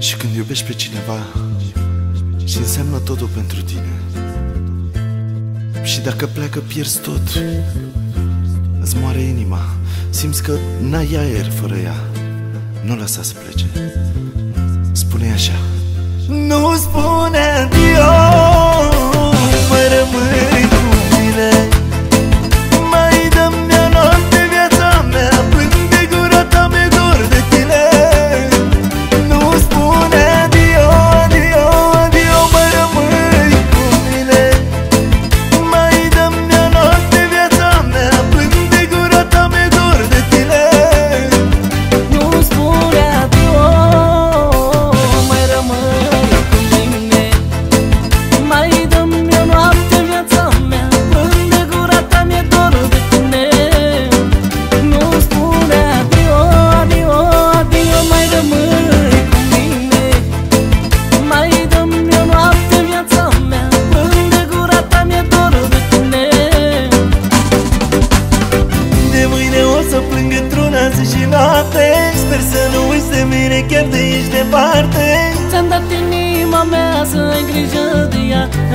Și când iubești pe cineva Și înseamnă totul pentru tine. Și dacă pleacă pierzi tot. Îți moare inima. Simți că n-ai aer fără ea. Nu lăsa să plece. Spune așa. Nu spune adio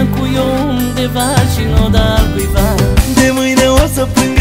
cu eu undeva și nu o dar cuiva. De mâine o să plâng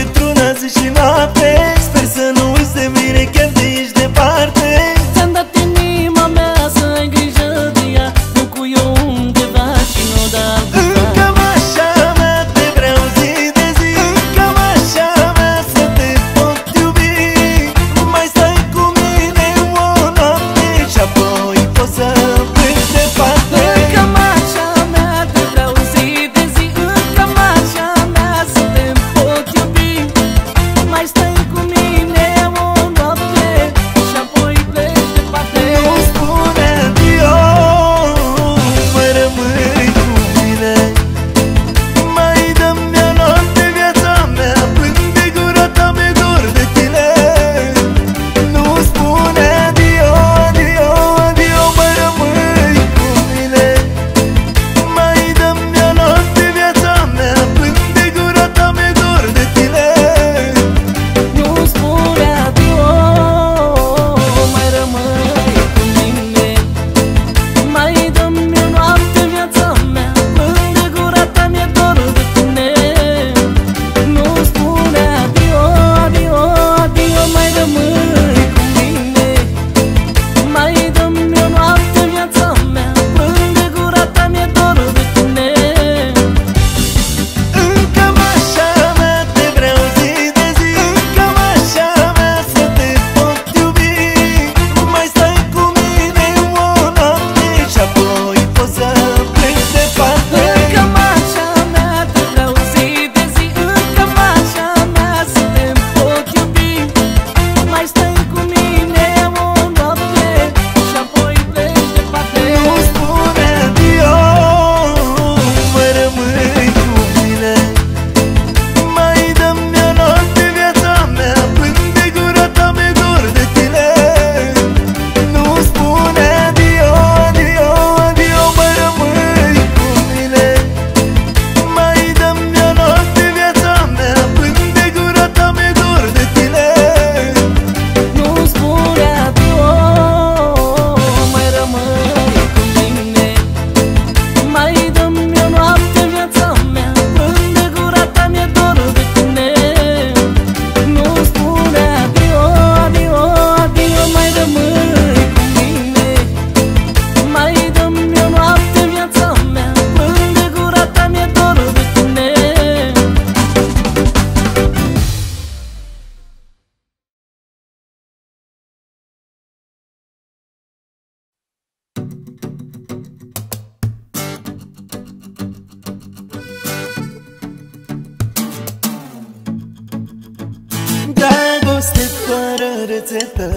basket fără rețetă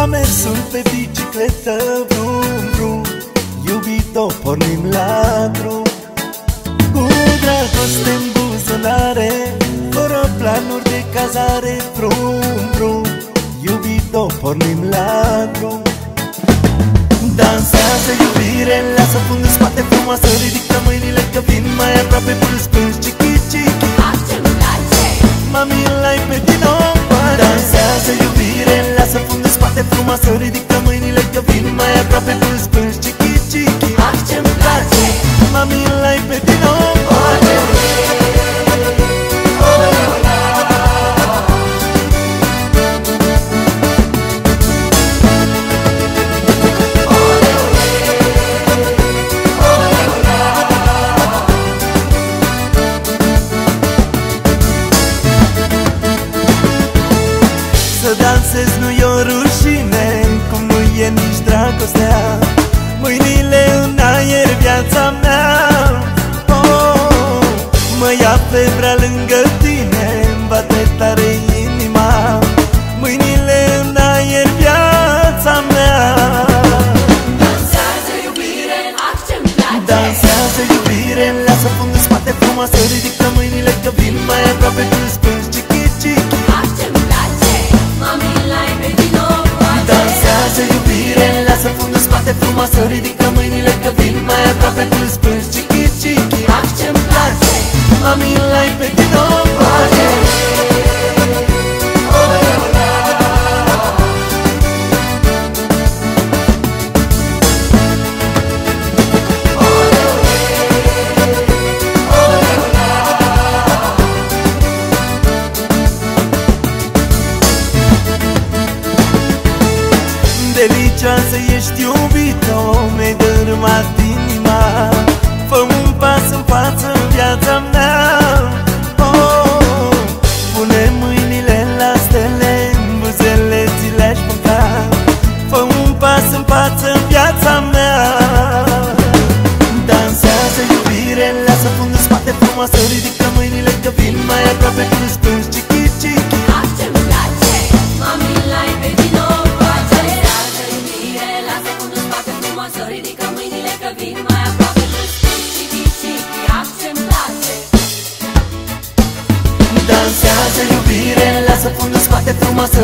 Am mersul pe bicicletă Brum, brum, iubito, pornim la drum. Cu dragoste în buzunare Fără planuri de cazare Brum, brum, iubito, pornim la drum. Dansează iubire, lasă fundul spate frumoasă Ridică mâinile că vin mai aproape Până spânzi, chichi, chichi. Mami, l-ai pe tine frumoasă iubire Lasă fund în spate frumoasă Ridică mâinile că vin mai aproape Pâns, pâns, chichi, chichi. Ah, ce-mi place. Mami, l-ai pe tine.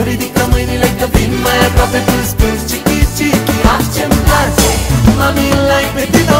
ridică mâinile că vin mai aproape Pâns, pâns, cichi, cichi, ah ce-mi place Mami, like pe tine,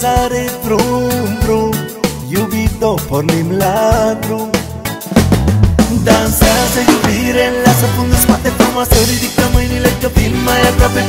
cazare Brum, brum, iubito, pornim la drum. Dansează iubire, lasă fundul spate frumoasă Ridică mâinile că vin mai aproape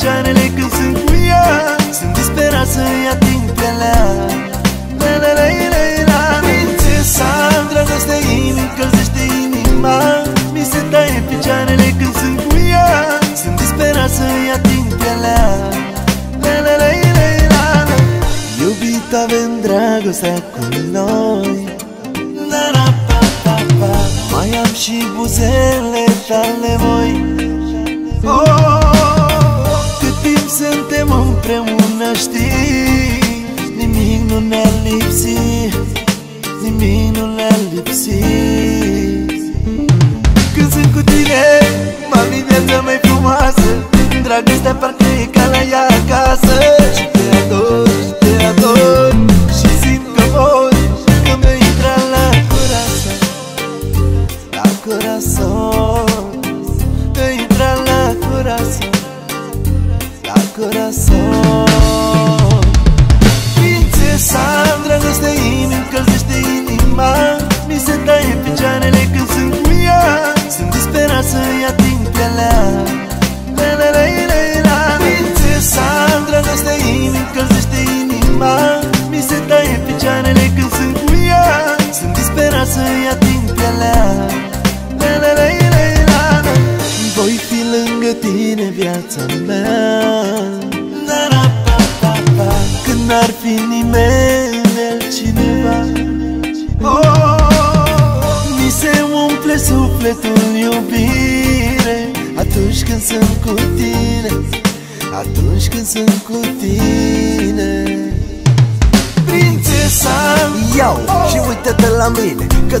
picioarele când sunt cu ea Sunt disperat să-i ating pielea La la la la la Prințesa, dragoste îmi încălzește inima. Mi se taie picioarele când sunt cu ea Sunt disperat să-i ating pielea La la la la la Iubit avem dragostea cu noi. La la pa pa pa. Mai am și buzele tale voi. împreună știi? Nimic nu ne-a lipsit Nimic nu ne-a lipsit. Când sunt cu tine M-am viața mai frumoasă Dragostea parcă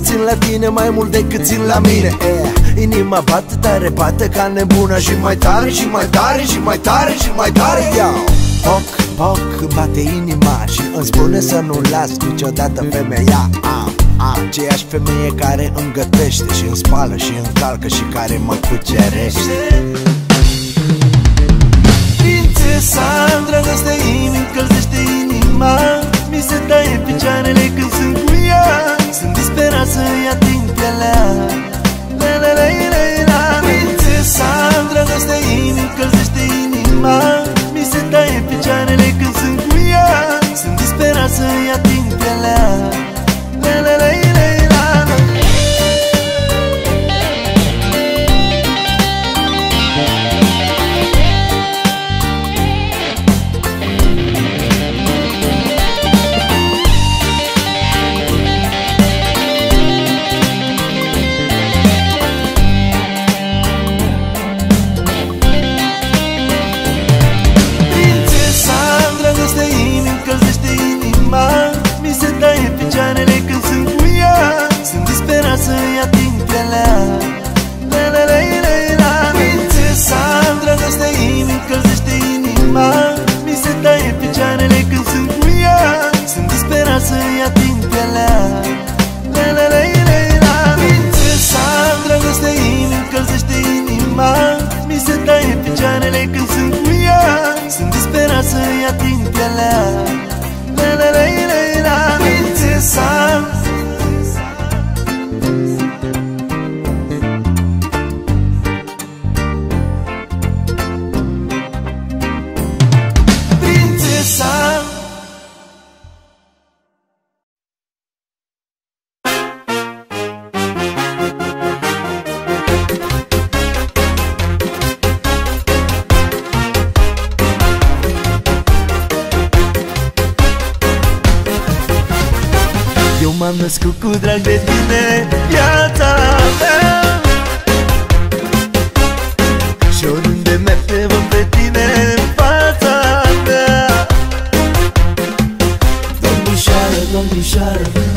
țin la tine mai mult decât țin la mine. Eh, inima bate tare, bate ca nebuna Și mai tare, și mai tare, și mai tare, și mai tare Yo! Poc, poc, bate inima Și îmi spune să nu las niciodată femeia. A, a, Aceeași femeie care îmi gătește Și îmi spală și îmi calcă și care mă cucerește. Prințesa, îndrăgoste inimi, încălzește inima. Mi se taie picioarele când sunt cu ea. Sunt disperat să-i ating pielea. La la la la la. Prințesa, dragoste inimi, încălzește inima. Mi se taie picioarele când sunt cu ea. Sunt disperat să-i ating pielea. La la la la shut up.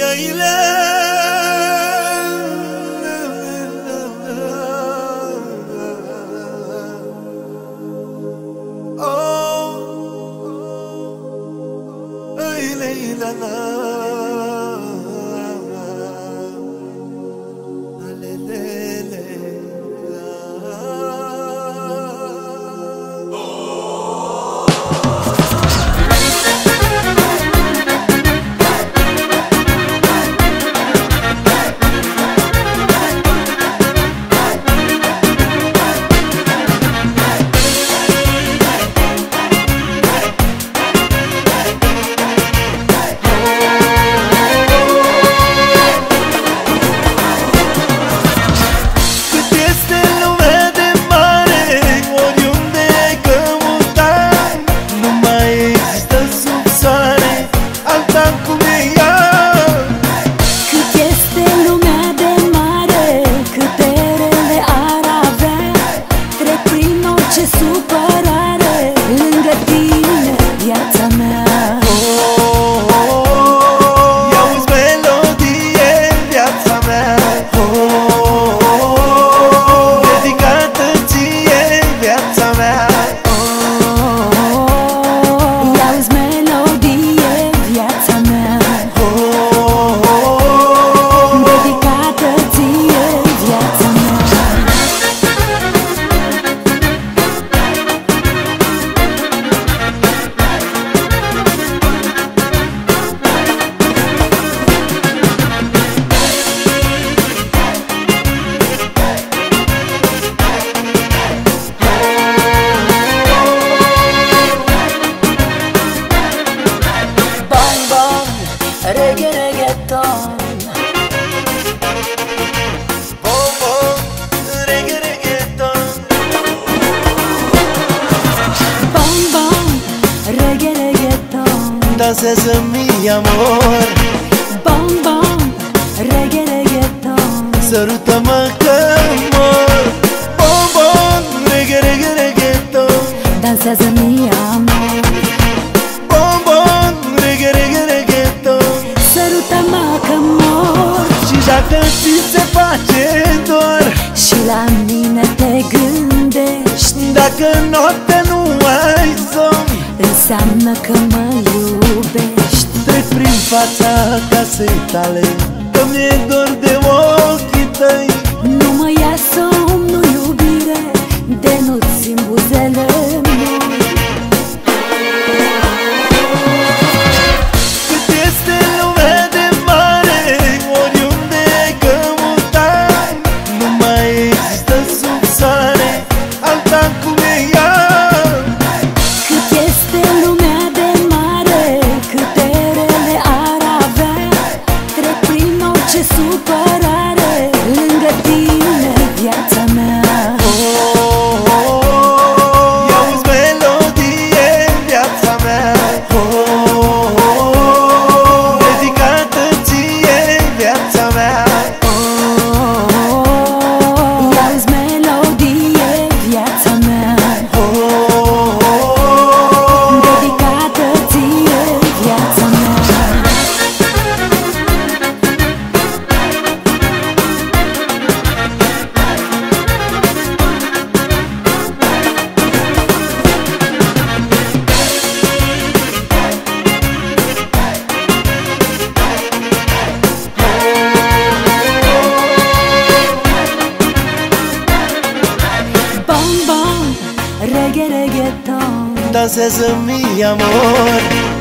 yayla fața casei tale Că mi-e dor de ochii tăi. mi amor.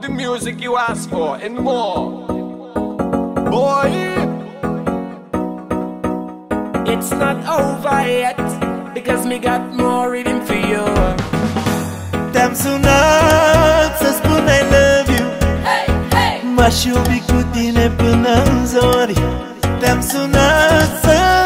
The music you ask for and more. Boy! It's not over yet, because me got more reading for you. Damn soon să spun I love you hey, hey. Mashu be good cu tine până în zori Te-am sunat să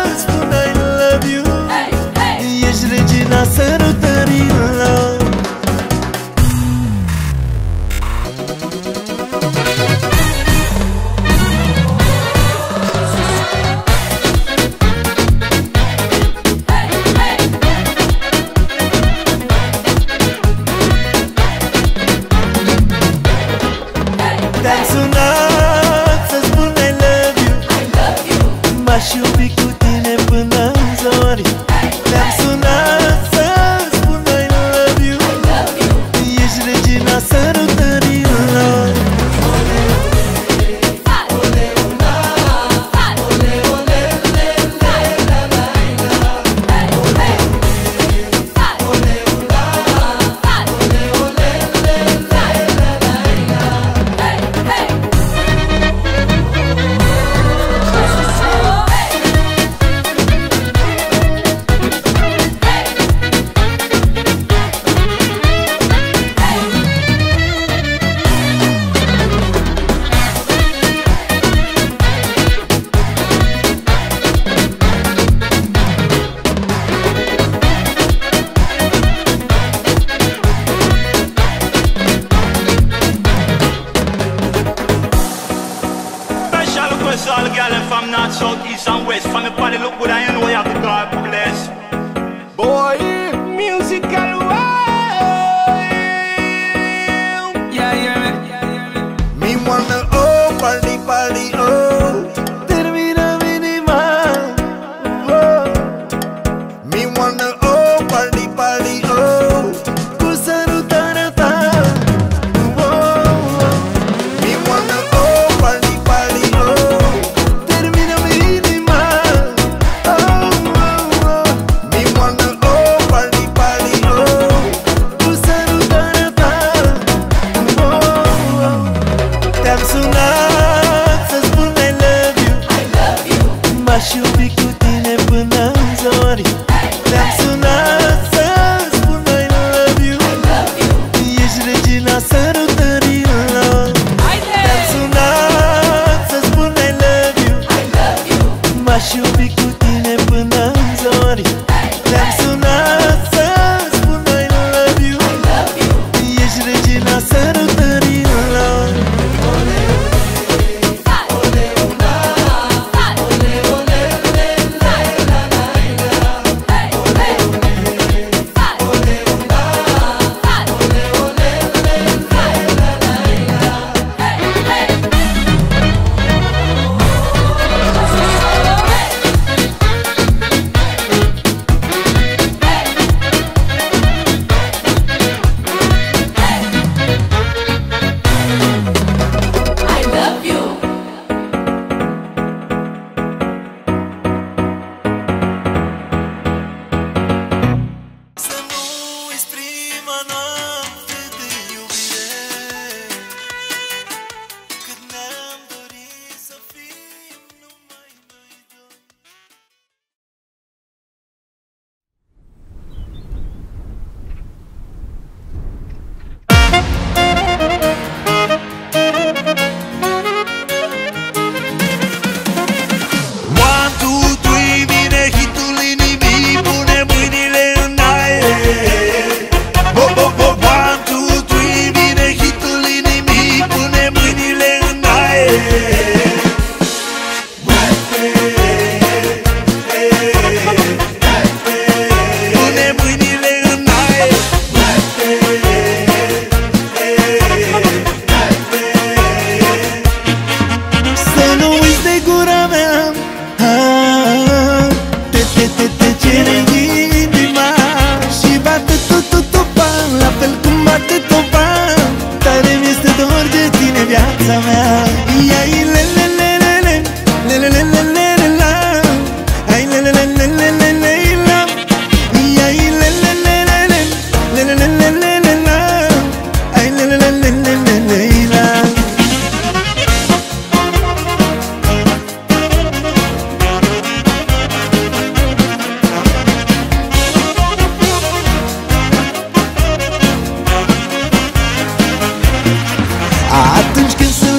Atunci când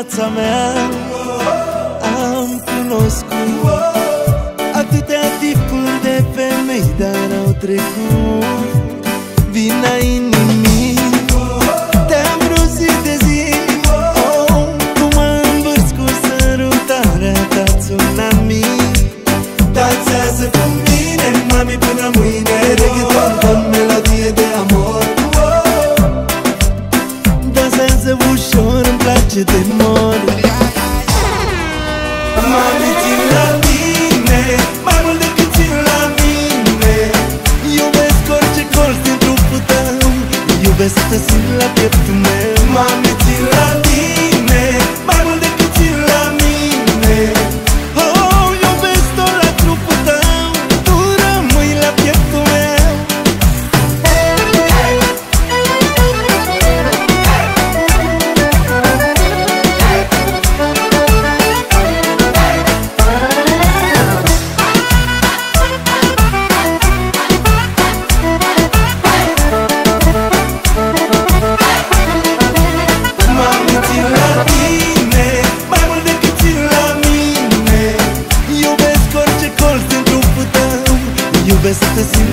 viața mea. Am cunoscut Atâtea tipuri de femei Dar au trecut. Vina inimii It's the same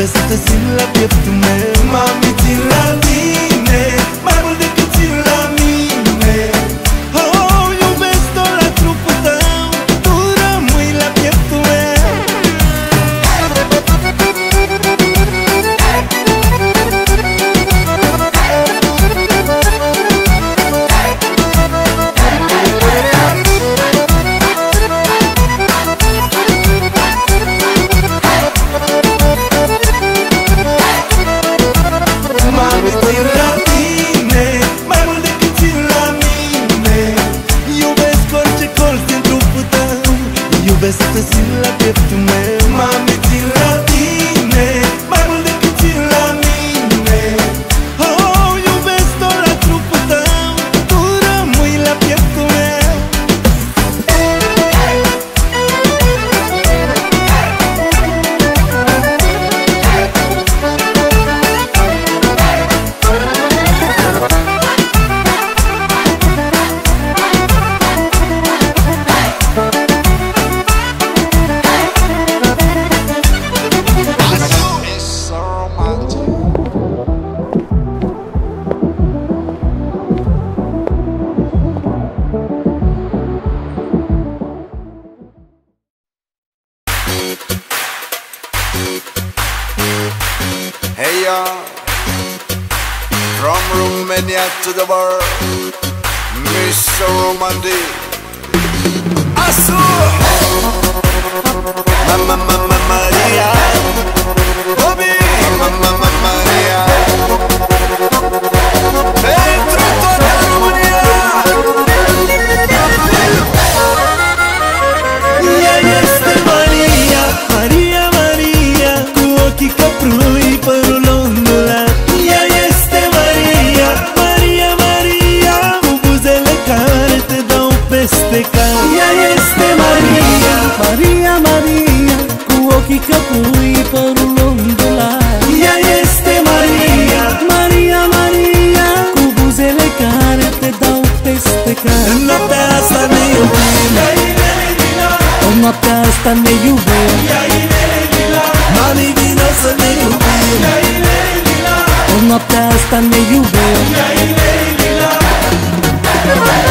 besaste sin la piel, me maniac to the bar, Mr. Romandy. I saw. Adică pui părul ondulat Ea este Maria. Maria, Maria Cu buzele care te dau peste cal În noaptea asta ne iubim. În noaptea asta ne iubim. Mami, vino să ne iubim. În noaptea asta ne iubim. Thank you.